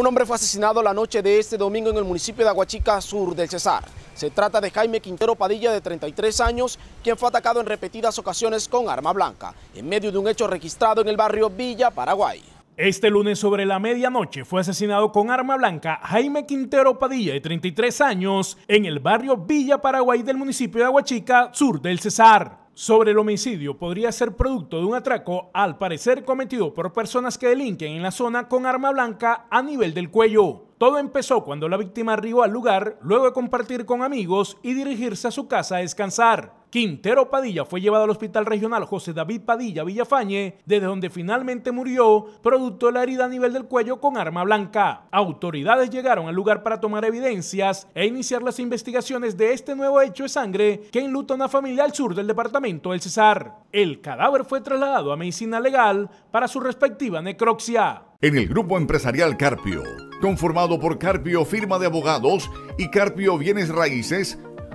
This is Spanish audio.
Un hombre fue asesinado la noche de este domingo en el municipio de Aguachica, sur del Cesar. Se trata de Jaime Quintero Padilla, de 33 años, quien fue atacado en repetidas ocasiones con arma blanca, en medio de un hecho registrado en el barrio Villa, Paraguay. Este lunes sobre la medianoche fue asesinado con arma blanca Jaime Quintero Padilla, de 33 años, en el barrio Villa Paraguay del municipio de Aguachica, sur del Cesar. Sobre el homicidio podría ser producto de un atraco al parecer cometido por personas que delinquen en la zona con arma blanca a nivel del cuello. Todo empezó cuando la víctima arribó al lugar luego de compartir con amigos y dirigirse a su casa a descansar. Quintero Padilla fue llevado al Hospital Regional José David Padilla Villafañe, desde donde finalmente murió, producto de la herida a nivel del cuello con arma blanca. Autoridades llegaron al lugar para tomar evidencias e iniciar las investigaciones de este nuevo hecho de sangre que enluta una familia al sur del departamento del Cesar. El cadáver fue trasladado a medicina legal para su respectiva necropsia. En el grupo empresarial Carpio, conformado por Carpio Firma de Abogados y Carpio Bienes Raíces,